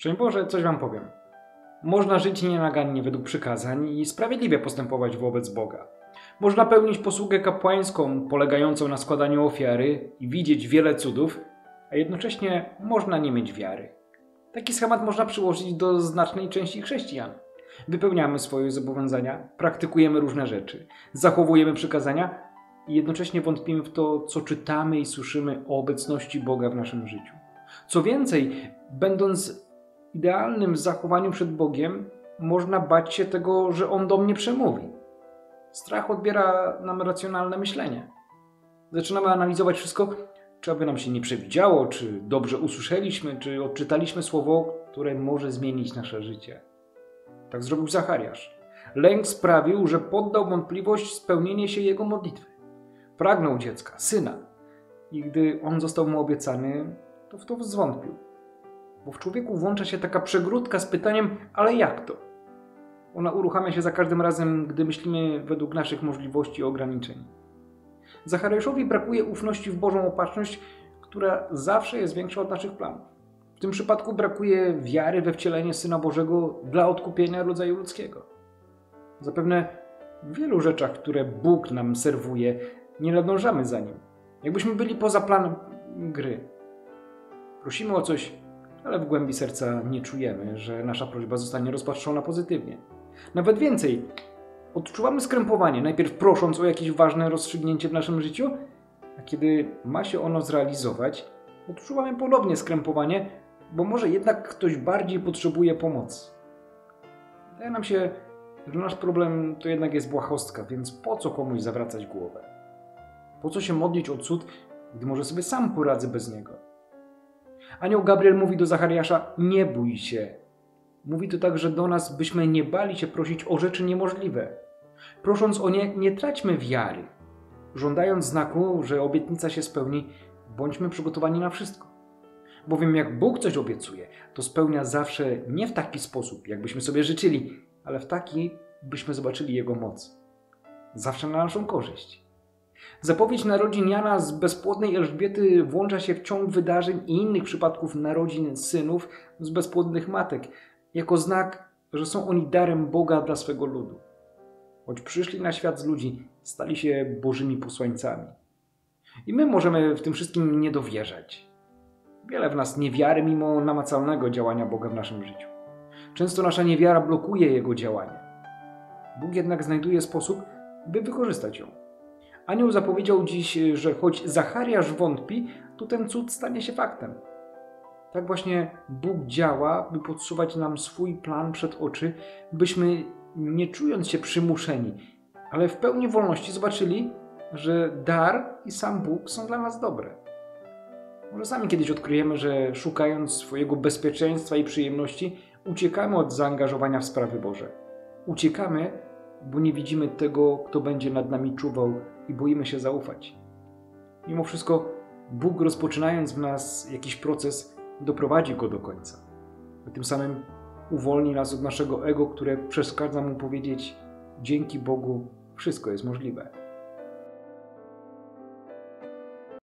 Szczęść Boże, coś wam powiem. Można żyć nienagannie według przykazań i sprawiedliwie postępować wobec Boga. Można pełnić posługę kapłańską polegającą na składaniu ofiary i widzieć wiele cudów, a jednocześnie można nie mieć wiary. Taki schemat można przyłożyć do znacznej części chrześcijan. Wypełniamy swoje zobowiązania, praktykujemy różne rzeczy, zachowujemy przykazania i jednocześnie wątpimy w to, co czytamy i słyszymy o obecności Boga w naszym życiu. Co więcej, będąc idealnym zachowaniu przed Bogiem, można bać się tego, że On do mnie przemówi. Strach odbiera nam racjonalne myślenie. Zaczynamy analizować wszystko, czy aby nam się nie przewidziało, czy dobrze usłyszeliśmy, czy odczytaliśmy słowo, które może zmienić nasze życie. Tak zrobił Zachariasz. Lęk sprawił, że poddał wątpliwość spełnienie się jego modlitwy. Pragnął dziecka, syna. I gdy on został mu obiecany, to w to zwątpił. Bo w człowieku włącza się taka przegródka z pytaniem, ale jak to? Ona uruchamia się za każdym razem, gdy myślimy według naszych możliwości i ograniczeń. Zachariaszowi brakuje ufności w Bożą opatrzność, która zawsze jest większa od naszych planów. W tym przypadku brakuje wiary we wcielenie Syna Bożego dla odkupienia rodzaju ludzkiego. Zapewne w wielu rzeczach, które Bóg nam serwuje, nie nadążamy za nim. Jakbyśmy byli poza planem gry. Prosimy o coś, ale w głębi serca nie czujemy, że nasza prośba zostanie rozpatrzona pozytywnie. Nawet więcej, odczuwamy skrępowanie, najpierw prosząc o jakieś ważne rozstrzygnięcie w naszym życiu, a kiedy ma się ono zrealizować, odczuwamy ponownie skrępowanie, bo może jednak ktoś bardziej potrzebuje pomocy. Wydaje nam się, że nasz problem to jednak jest błahostka, więc po co komuś zawracać głowę? Po co się modlić o cud, gdy może sobie sam poradzę bez niego? Anioł Gabriel mówi do Zachariasza: Nie bój się. Mówi to także do nas, byśmy nie bali się prosić o rzeczy niemożliwe. Prosząc o nie, nie traćmy wiary. Żądając znaku, że obietnica się spełni, bądźmy przygotowani na wszystko. Bowiem jak Bóg coś obiecuje, to spełnia zawsze nie w taki sposób, jakbyśmy sobie życzyli, ale w taki, byśmy zobaczyli Jego moc. Zawsze na naszą korzyść. Zapowiedź narodzin Jana z bezpłodnej Elżbiety włącza się w ciąg wydarzeń i innych przypadków narodzin synów z bezpłodnych matek, jako znak, że są oni darem Boga dla swego ludu. Choć przyszli na świat z ludzi, stali się Bożymi posłańcami. I my możemy w tym wszystkim nie dowierzać. Wiele w nas niewiary mimo namacalnego działania Boga w naszym życiu. Często nasza niewiara blokuje Jego działanie. Bóg jednak znajduje sposób, by wykorzystać ją. Anioł zapowiedział dziś, że choć Zachariasz wątpi, to ten cud stanie się faktem. Tak właśnie Bóg działa, by podsuwać nam swój plan przed oczy, byśmy nie czując się przymuszeni, ale w pełni wolności zobaczyli, że dar i sam Bóg są dla nas dobre. Może sami kiedyś odkryjemy, że szukając swojego bezpieczeństwa i przyjemności, uciekamy od zaangażowania w sprawy Boże. Uciekamy, bo nie widzimy tego, kto będzie nad nami czuwał i boimy się zaufać. Mimo wszystko, Bóg rozpoczynając w nas jakiś proces, doprowadzi go do końca. A tym samym uwolni nas od naszego ego, które przeszkadza mu powiedzieć: Dzięki Bogu wszystko jest możliwe.